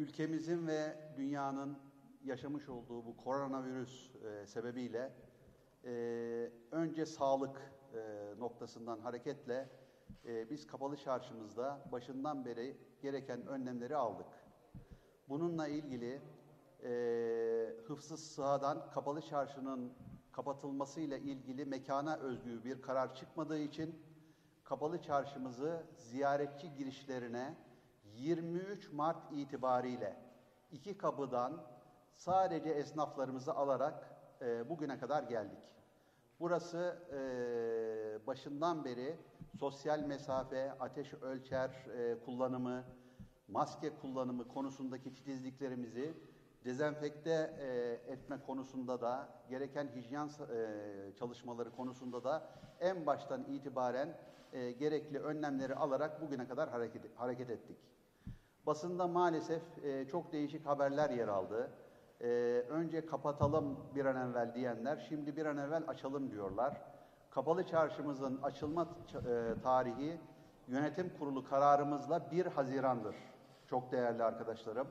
ülkemizin ve dünyanın yaşamış olduğu bu koronavirüs e, sebebiyle e, önce sağlık e, noktasından hareketle e, biz kapalı çarşımızda başından beri gereken önlemleri aldık. Bununla ilgili e, hıfsız sıhadan kapalı çarşının kapatılmasıyla ilgili mekana özgü bir karar çıkmadığı için kapalı çarşımızı ziyaretçi girişlerine 23 Mart itibariyle iki kapıdan sadece esnaflarımızı alarak e, bugüne kadar geldik. Burası e, başından beri sosyal mesafe, ateş ölçer e, kullanımı, maske kullanımı konusundaki titizliklerimizi dezenfekte e, etme konusunda da gereken hijyen e, çalışmaları konusunda da en baştan itibaren e, gerekli önlemleri alarak bugüne kadar hareket, hareket ettik. Basında maalesef e, çok değişik haberler yer aldı. E, önce kapatalım bir an evvel diyenler, şimdi bir an evvel açalım diyorlar. Kapalı çarşımızın açılma e, tarihi yönetim kurulu kararımızla 1 Haziran'dır. Çok değerli arkadaşlarım.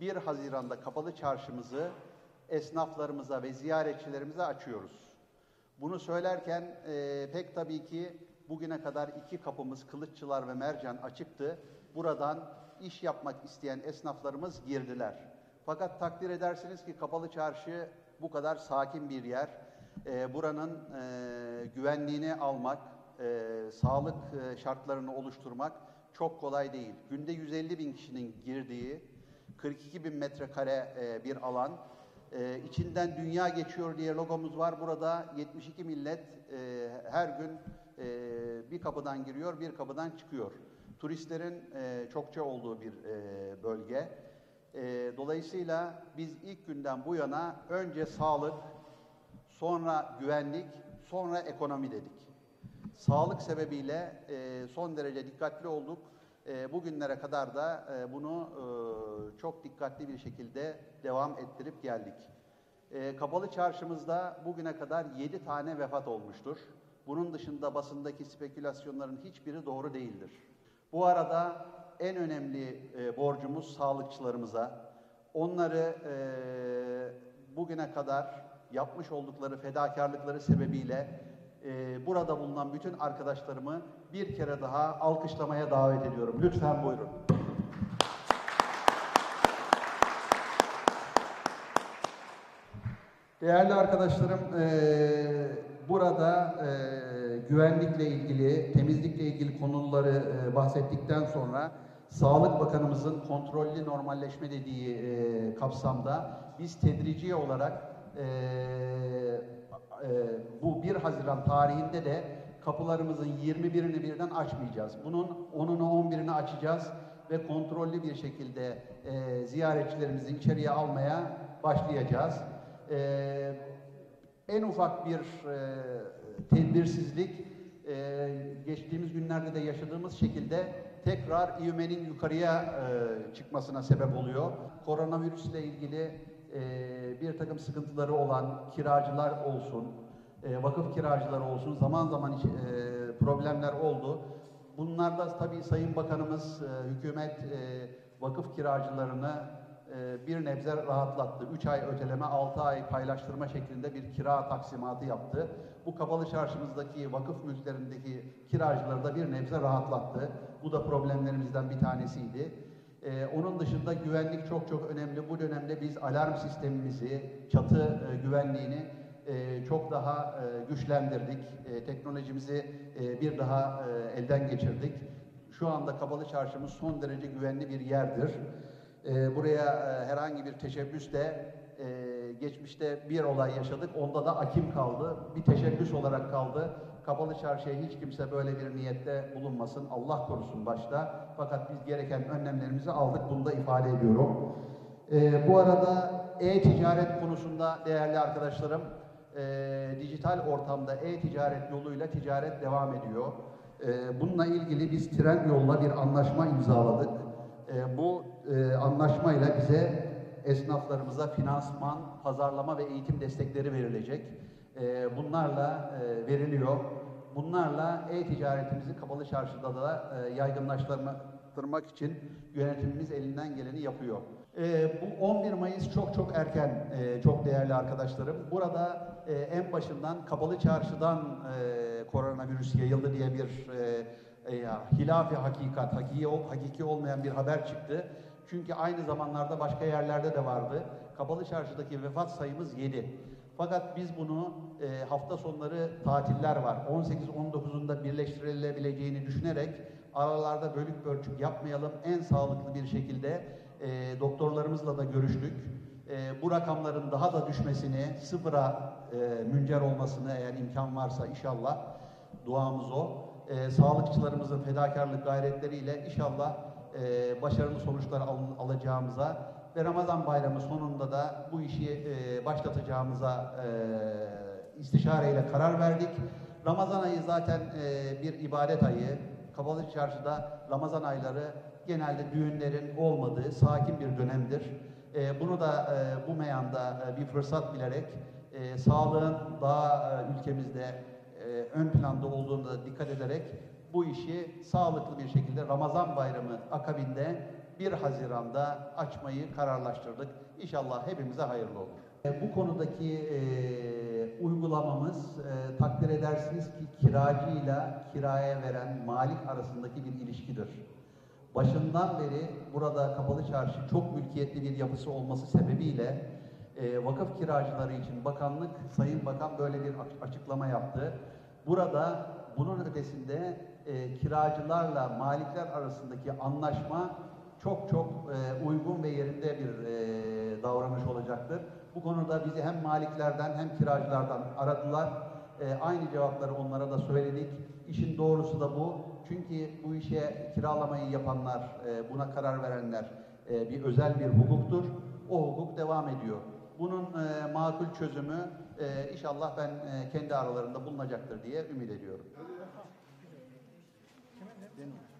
1 Haziran'da kapalı çarşımızı esnaflarımıza ve ziyaretçilerimize açıyoruz. Bunu söylerken e, pek tabii ki bugüne kadar iki kapımız Kılıççılar ve Mercan açıktı. Buradan iş yapmak isteyen esnaflarımız girdiler. Fakat takdir edersiniz ki kapalı çarşı bu kadar sakin bir yer. E, buranın e, güvenliğini almak, e, sağlık e, şartlarını oluşturmak çok kolay değil. Günde 150 bin kişinin girdiği 42 bin metrekare e, bir alan. E, içinden dünya geçiyor diye logomuz var. Burada 72 millet e, her gün e, bir kapıdan giriyor, bir kapıdan çıkıyor. Turistlerin e, çokça olduğu bir e, bölge. E, dolayısıyla biz ilk günden bu yana önce sağlık, sonra güvenlik, sonra ekonomi dedik. Sağlık sebebiyle e, son derece dikkatli olduk. E, bugünlere kadar da e, bunu e, çok dikkatli bir şekilde devam ettirip geldik. E, kapalı çarşımızda bugüne kadar 7 tane vefat olmuştur. Bunun dışında basındaki spekülasyonların hiçbiri doğru değildir. Bu arada en önemli e, borcumuz sağlıkçılarımıza. Onları e, bugüne kadar yapmış oldukları fedakarlıkları sebebiyle e, burada bulunan bütün arkadaşlarımı bir kere daha alkışlamaya davet ediyorum. Lütfen buyurun. Değerli arkadaşlarım, e, burada e, güvenlikle ilgili, temizlikle ilgili konuları e, bahsettikten sonra Sağlık Bakanımızın kontrollü normalleşme dediği e, kapsamda biz tedrici olarak e, e, bu 1 Haziran tarihinde de kapılarımızın 21'ini birden açmayacağız. Bunun 10'unu 11'ini açacağız ve kontrollü bir şekilde e, ziyaretçilerimizi içeriye almaya başlayacağız. E, en ufak bir e, tedbirsizlik e, geçtiğimiz günlerde de yaşadığımız şekilde tekrar ivmenin yukarıya e, çıkmasına sebep oluyor. Koronavirüsle ilgili e, bir takım sıkıntıları olan kiracılar olsun, e, vakıf kiracıları olsun zaman zaman e, problemler oldu. Bunlarda tabii Sayın Bakanımız, e, hükümet e, vakıf kiracılarını e, bir nebze rahatlattı. Üç ay öteleme, altı ay paylaştırma şeklinde bir kira taksimatı yaptı. Bu kapalı çarşımızdaki vakıf mülklerindeki kiracıları da bir nebze rahatlattı. Bu da problemlerimizden bir tanesiydi. Ee, onun dışında güvenlik çok çok önemli. Bu dönemde biz alarm sistemimizi, çatı e, güvenliğini e, çok daha e, güçlendirdik. E, teknolojimizi e, bir daha e, elden geçirdik. Şu anda kapalı çarşımız son derece güvenli bir yerdir. E, buraya e, herhangi bir teşebbüsle e, geçmişte bir olay yaşadık. Onda da akim kaldı. Bir teşebbüs olarak kaldı. Kapalı çarşıya hiç kimse böyle bir niyette bulunmasın. Allah korusun başta. Fakat biz gereken önlemlerimizi aldık. Bunu da ifade ediyorum. E, bu arada e-ticaret konusunda değerli arkadaşlarım, e, dijital ortamda e-ticaret yoluyla ticaret devam ediyor. E, bununla ilgili biz tren yolla bir anlaşma imzaladık. Bu e, anlaşmayla bize esnaflarımıza finansman, pazarlama ve eğitim destekleri verilecek. E, bunlarla e, veriliyor. Bunlarla e-ticaretimizi kapalı çarşıda da e, yaygınlaştırma arttırmak için yönetimimiz elinden geleni yapıyor. Ee, bu 11 Mayıs çok çok erken, e, çok değerli arkadaşlarım. Burada e, en başından Kapalı Çarşı'dan e, koronavirüs yayıldı diye bir e, e, hilafi hakikat, hakiki, hakiki olmayan bir haber çıktı. Çünkü aynı zamanlarda başka yerlerde de vardı. Kapalı Çarşı'daki vefat sayımız 7. Fakat biz bunu e, hafta sonları tatiller var. 18-19'unda birleştirilebileceğini düşünerek aralarda bölük pörçük yapmayalım. En sağlıklı bir şekilde e, doktorlarımızla da görüştük. E, bu rakamların daha da düşmesini, sıfıra e, müncer olmasını eğer imkan varsa inşallah duamız o. E, sağlıkçılarımızın fedakarlık gayretleriyle inşallah e, başarılı sonuçlar al- alacağımıza ve Ramazan bayramı sonunda da bu işi e, başlatacağımıza e, istişareyle karar verdik. Ramazan ayı zaten e, bir ibadet ayı. Kapalı Çarşı'da Ramazan ayları genelde düğünlerin olmadığı sakin bir dönemdir. E, bunu da e, bu meyanda e, bir fırsat bilerek e, sağlığın daha e, ülkemizde ön planda olduğunu da dikkat ederek bu işi sağlıklı bir şekilde Ramazan bayramı akabinde 1 Haziran'da açmayı kararlaştırdık. İnşallah hepimize hayırlı olur. E, Bu konudaki e, uygulamamız e, takdir edersiniz ki kiracıyla kiraya veren malik arasındaki bir ilişkidir. Başından beri burada Kapalı Çarşı çok mülkiyetli bir yapısı olması sebebiyle e, vakıf kiracıları için bakanlık, Sayın Bakan böyle bir aç- açıklama yaptı. Burada bunun ötesinde e, kiracılarla malikler arasındaki anlaşma çok çok e, uygun ve yerinde bir e, davranış olacaktır. Bu konuda bizi hem maliklerden hem kiracılardan aradılar. E, aynı cevapları onlara da söyledik. İşin doğrusu da bu. Çünkü bu işe kiralamayı yapanlar, e, buna karar verenler e, bir özel bir hukuktur. O hukuk devam ediyor. Bunun e, makul çözümü e, inşallah ben e, kendi aralarında bulunacaktır diye ümit ediyorum. Benim.